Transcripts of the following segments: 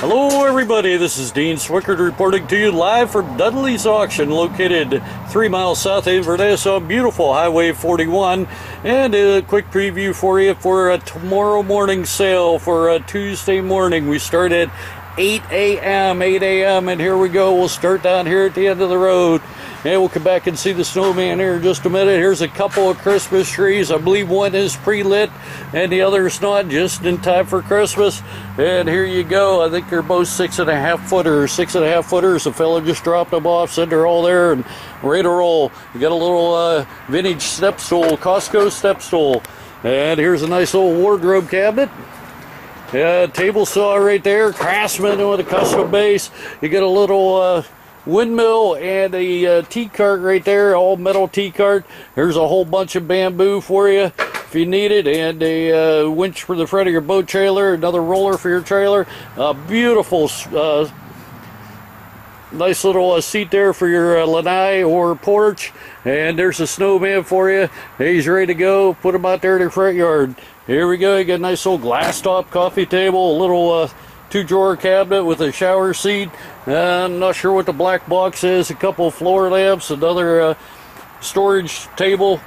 Hello, everybody. This is Dean Swickard reporting to you live from Dudley's Auction, located three miles south of Inverness on beautiful Highway 41. And a quick preview for you for a tomorrow morning sale for a Tuesday morning. We start at 8 a.m. 8 a.m. and here we go. We'll start down here at the end of the road. And we'll come back and see the snowman here in just a minute. Here's a couple of Christmas trees. I believe one is pre-lit and the other is not, just in time for Christmas. And here you go. I think they're both six and a half footers. Six and a half footers. The fella just dropped them off, said they're all there and ready to roll. You got a little uh, vintage step stool, Cosco step stool. And here's a nice little wardrobe cabinet. Yeah, table saw right there, Craftsman with a custom base. You get a little uh, windmill and a uh, T-cart right there, all metal T-cart. There's a whole bunch of bamboo for you if you need it, and a uh, winch for the front of your boat trailer, another roller for your trailer. A beautiful, uh, nice little uh, seat there for your uh, lanai or porch. And there's a snowman for you. He's ready to go. Put him out there in your front yard. Here we go. You got a nice little glass top coffee table, a little uh, two drawer cabinet with a shower seat. I'm not sure what the black box is. A couple floor lamps, another uh, storage table,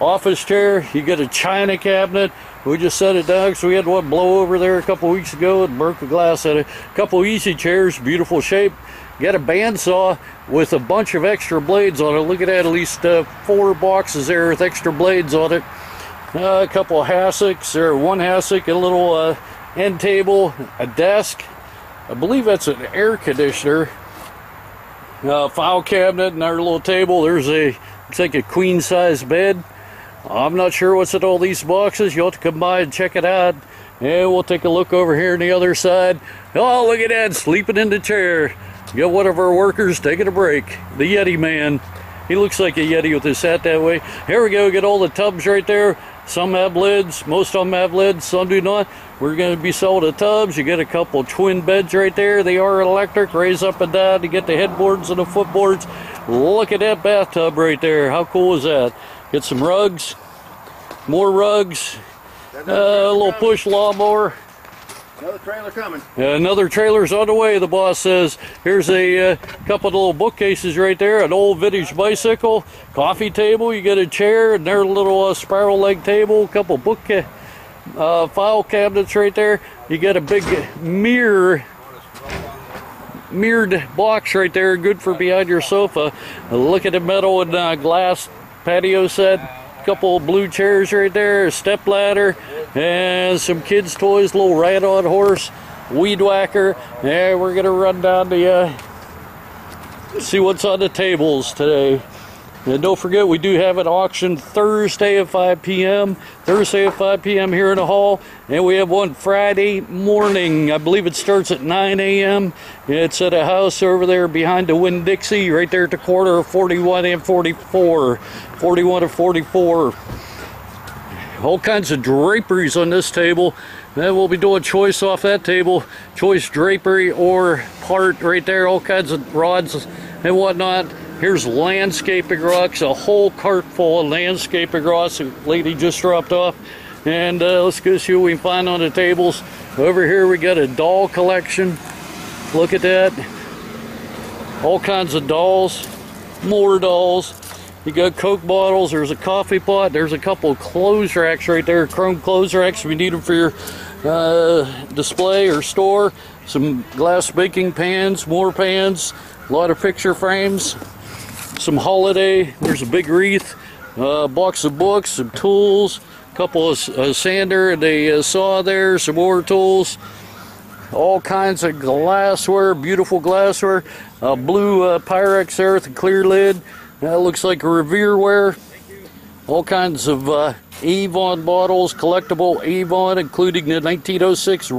office chair. You get a china cabinet. We just set it down because we had one blow over there a couple weeks ago and broke the glass at it. A couple easy chairs, beautiful shape. Got a bandsaw with a bunch of extra blades on it. Look at that, at least uh, four boxes there with extra blades on it. Uh, a couple hassocks, or one hassock, a little uh, end table, a desk. I believe that's an air conditioner. Uh, file cabinet and our little table. There's a, looks like a queen size bed. I'm not sure what's in all these boxes. You'll have to come by and check it out. And we'll take a look over here on the other side. Oh, look at that, sleeping in the chair. Got one of our workers taking a break. The Yeti man. He looks like a Yeti with his hat that way. Here we go, get all the tubs right there. Some have lids, most of them have lids, some do not. We're going to be sold the tubs. You get a couple twin beds right there. They are electric, raise up and down to get the headboards and the footboards. Look at that bathtub right there. How cool is that? Get some rugs, more rugs, uh, a little push lawnmower. Another trailer coming. Another trailer's on the way, the boss says. Here's a uh, couple of little bookcases right there, an old vintage bicycle, coffee table, you get a chair, and there's a little uh, spiral leg table, a couple book uh, file cabinets right there. You get a big mirror, mirrored box right there, good for behind your sofa. Look at the metal and uh, glass patio set couple blue chairs right there, a step ladder, and some kids' toys, little rat on horse, weed whacker. Yeah, we're gonna run down to uh, see what's on the tables today. And don't forget, we do have an auction Thursday at 5 p.m. Thursday at 5 p.m. here in the hall. And we have one Friday morning. I believe it starts at 9 a.m. It's at a house over there behind the Winn-Dixie, right there at the corner of 41 and 44. 41 to 44. All kinds of draperies on this table. Then we'll be doing choice off that table. Choice drapery or part right there. All kinds of rods and whatnot. Here's landscaping rocks, a whole cart full of landscaping rocks. A lady just dropped off. And uh, let's go see what we can find on the tables. Over here we got a doll collection. Look at that. All kinds of dolls. More dolls. You got Coke bottles. There's a coffee pot. There's a couple of clothes racks right there. Chrome clothes racks if you need them for your uh, display or store. Some glass baking pans, more pans. A lot of picture frames some holiday. There's a big wreath, a box of books, some tools, a couple of uh, sander and a uh, saw there, some more tools, all kinds of glassware, beautiful glassware, a blue uh, Pyrex there with a clear lid. That looks like a Revereware. All kinds of uh, Avon bottles, collectible Avon, including the 1906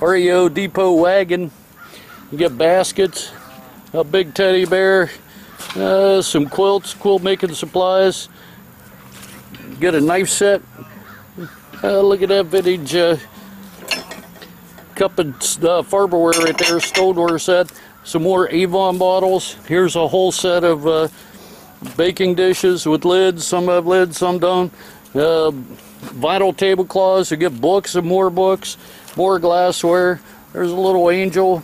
REO Depot wagon. You get baskets, a big teddy bear, uh, some quilts, quilt making supplies. Get a knife set. Uh, look at that vintage uh, cup and uh, farberware right there, stoneware set. Some more Avon bottles. Here's a whole set of uh, baking dishes with lids. Some have lids, some don't. Uh, vinyl tablecloths. You get books and more books, more glassware. There's a little angel.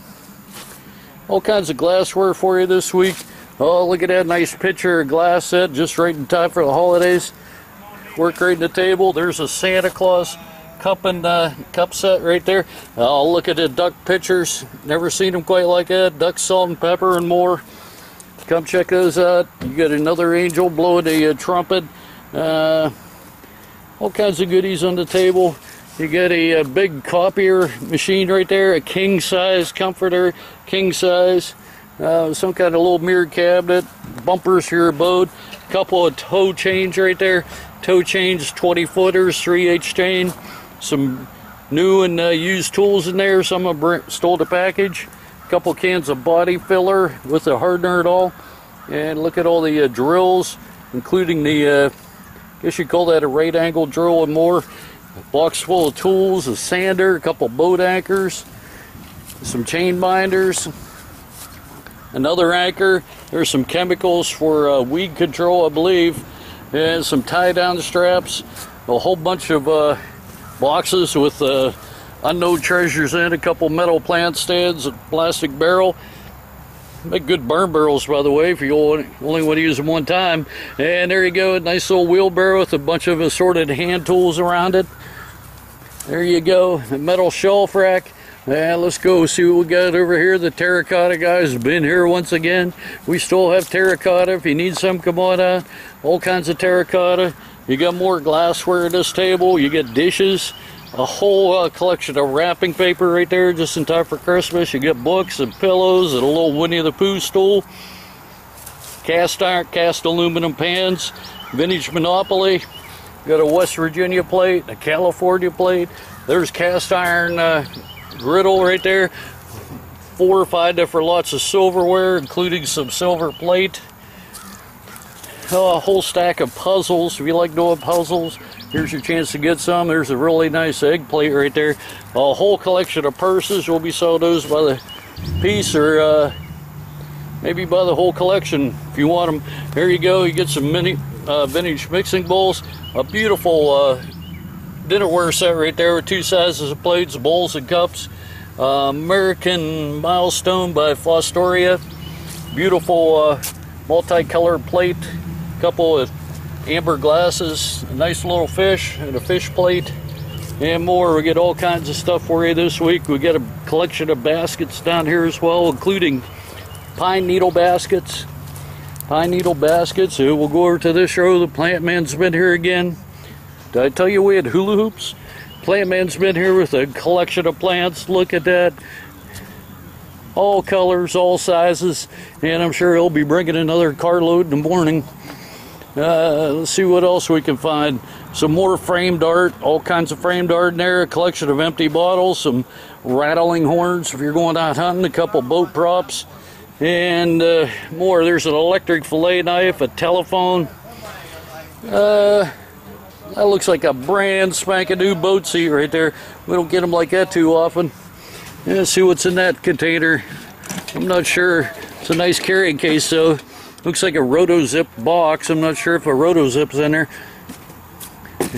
All kinds of glassware for you this week. Oh, look at that nice picture of glass set just right in time for the holidays. Work right in the table. There's a Santa Claus cup and uh, cup set right there. Oh, look at the duck pictures. Never seen them quite like that. Duck, salt, and pepper, and more. Come check those out. You got another angel blowing a uh, trumpet. Uh, all kinds of goodies on the table. You got a, a, big copier machine right there, a king size comforter, king size, uh, some kind of little mirror cabinet, bumpers your boat, couple of tow chains right there, tow chains, 20 footers, 3H chain, some new and uh, used tools in there. Some of stole the package, a couple cans of body filler with a hardener at all, and look at all the uh, drills, including the, uh, I guess you call that a right angle drill and more. A box full of tools, a sander, a couple boat anchors, some chain binders, another anchor. There's some chemicals for uh, weed control, I believe, and some tie down straps, a whole bunch of uh, boxes with uh, unknown treasures in, a couple metal plant stands, a plastic barrel, Make good burn barrels, by the way, if you only want to use them one time. And there you go, a nice little wheelbarrow with a bunch of assorted hand tools around it. There you go, a metal shelf rack. And let's go see what we got over here. The terracotta guys been here once again. We still have terracotta. If you need some, come on out. All kinds of terracotta. You got more glassware at this table. You get dishes a whole uh, collection of wrapping paper right there just in time for Christmas. You get books and pillows and a little Winnie the Pooh stool. Cast iron, cast aluminum pans, vintage Monopoly. Got a West Virginia plate, a California plate. There's cast iron uh, griddle right there. Four or five different lots of silverware, including some silver plate. Oh, a whole stack of puzzles. If you like doing puzzles, Here's your chance to get some. There's a really nice egg plate right there. A whole collection of purses. We'll be selling those by the piece or uh, maybe by the whole collection if you want them. There you go. You get some mini uh, vintage mixing bowls. A beautiful uh, dinnerware set right there with two sizes of plates, bowls, and cups. Uh, American Milestone by Fostoria. Beautiful uh, multicolored plate. Couple of amber glasses, a nice little fish, and a fish plate, and more. We get all kinds of stuff for you this week. We get a collection of baskets down here as well, including pine needle baskets. Pine needle baskets. We'll go over to this row. The plant man's been here again. Did I tell you we had hula hoops? Plant man's been here with a collection of plants. Look at that. All colors, all sizes, and I'm sure he'll be bringing another carload in the morning. Uh, let's see what else we can find. Some more framed art, all kinds of framed art in there. A collection of empty bottles, some rattling horns if you're going out hunting, a couple boat props, and uh, more. There's an electric fillet knife, a telephone. Uh, that looks like a brand spanking new boat seat right there. We don't get them like that too often. Let's see what's in that container. I'm not sure. It's a nice carrying case, though. Looks like a RotoZip box. I'm not sure if a RotoZip's in there.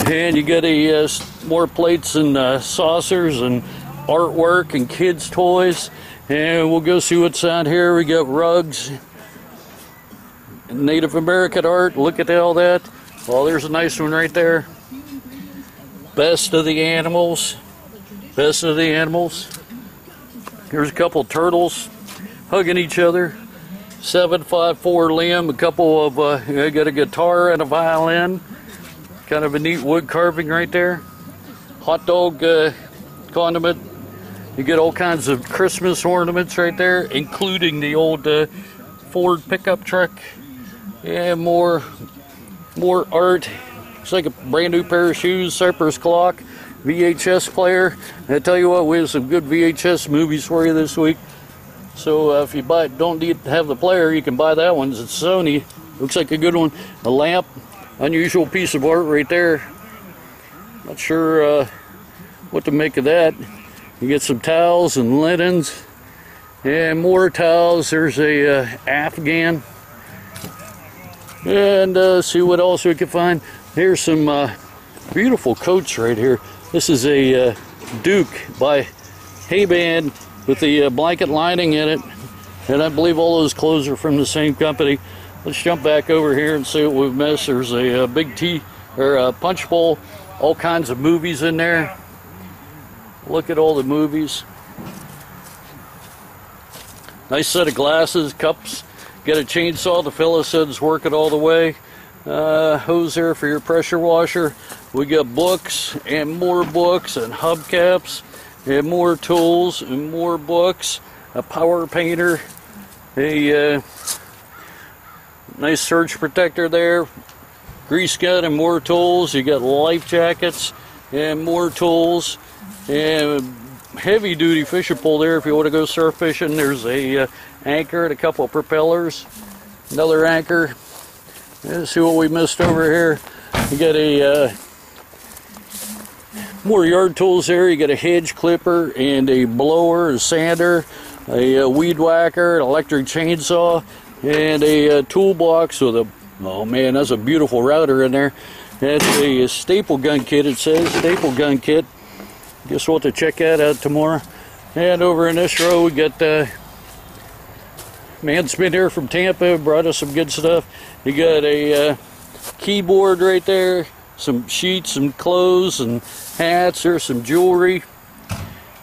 And you got a uh, more plates and uh, saucers and artwork and kids' toys. And we'll go see what's out here. We got rugs, Native American art. Look at all that. Oh, there's a nice one right there. Best of the animals. Best of the animals. Here's a couple turtles hugging each other. 754 limb, a couple of, uh, I got a guitar and a violin. Kind of a neat wood carving right there. Hot dog uh, condiment. You get all kinds of Christmas ornaments right there, including the old uh, Ford pickup truck. And more, more art. It's like a brand new pair of shoes, Cypress clock, VHS player. I tell you what, we have some good VHS movies for you this week. So uh, if you buy, don't need to have the player, you can buy that one. It's Sony. Looks like a good one. A lamp, unusual piece of art right there. Not sure uh, what to make of that. You get some towels and linens, and more towels. There's a uh, Afghan, and uh, see what else we can find. Here's some uh, beautiful coats right here. This is a uh, Duke by Haband with the uh, blanket lining in it. And I believe all those clothes are from the same company. Let's jump back over here and see what we've missed. There's a, uh big tea or a punch bowl, all kinds of movies in there. Look at all the movies. Nice set of glasses, cups. Got a chainsaw the fill us in, work it all the way. Uh, hose there for your pressure washer. We got books and more books and hubcaps and more tools and more books. A power painter, a uh, nice surge protector there, grease gun and more tools. You got life jackets and more tools and heavy duty fishing pole there if you want to go surf fishing. There's a uh, anchor and a couple of propellers, another anchor. Let's see what we missed over here. You got a uh, more yard tools there. You got a hedge clipper and a blower, a sander, a, uh weed whacker, an electric chainsaw, and a uh, toolbox with a oh man, that's a beautiful router in there. That's a staple gun kit. It says staple gun kit. Guess we'll have to check that out tomorrow. And over in this row, we got uh, man's been here from Tampa, brought us some good stuff. You got a uh, keyboard right there, some sheets, some clothes, and hats. There's some jewelry,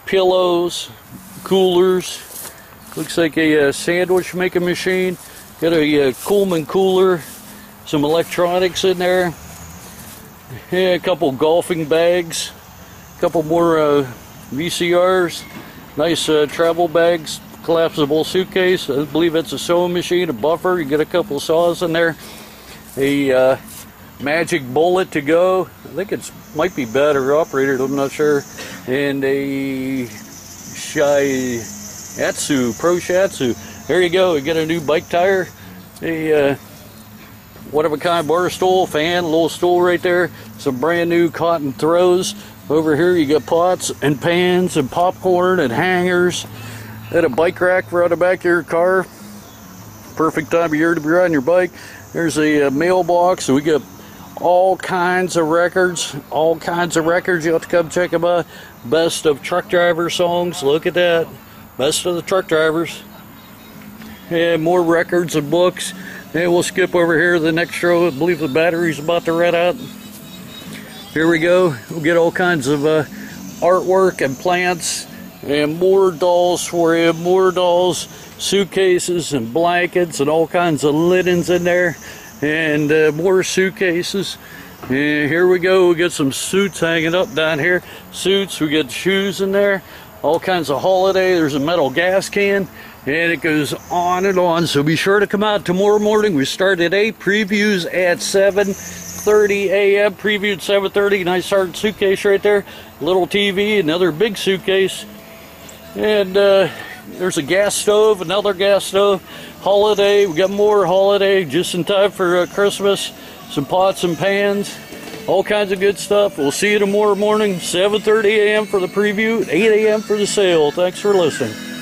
pillows, coolers. Looks like a uh, sandwich making machine. Got a uh, Coleman cooler, some electronics in there. Yeah, a couple golfing bags, couple more uh, VCRs, nice uh, travel bags, collapsible suitcase. I believe it's a sewing machine, a buffer. You get a couple saws in there. A uh, magic bullet to go. I think it's might be better operated. I'm not sure. And a Shiatsu Pro Shatsu. There you go. You get a new bike tire. A uh, one of a kind bar stool, fan, little stool right there. Some brand new cotton throws. Over here you got pots and pans and popcorn and hangers. And a bike rack out the back of your car. Perfect time of year to be riding your bike. There's a, uh mailbox. We got all kinds of records. All kinds of records. You have to come check them out. Best of truck driver songs. Look at that. Best of the truck drivers. And more records and books. And we'll skip over here to the next row. I believe the battery's about to run out. Here we go. We'll get all kinds of uh, artwork and plants and more dolls for you. More dolls, suitcases and blankets and all kinds of linens in there. And uh, more suitcases. And here we go. We got some suits hanging up down here. Suits. We got shoes in there. All kinds of holiday. There's a metal gas can. And it goes on and on. So be sure to come out tomorrow morning. We start at 8. Previews at 7.30 a.m. Preview at 7.30. Nice hard suitcase right there. Little TV. Another big suitcase. And uh, there's a gas stove. Another gas stove. Holiday. We got more holiday just in time for uh, Christmas. Some pots and pans. All kinds of good stuff. We'll see you tomorrow morning. 7.30 a.m. for the preview. 8 a.m. for the sale. Thanks for listening.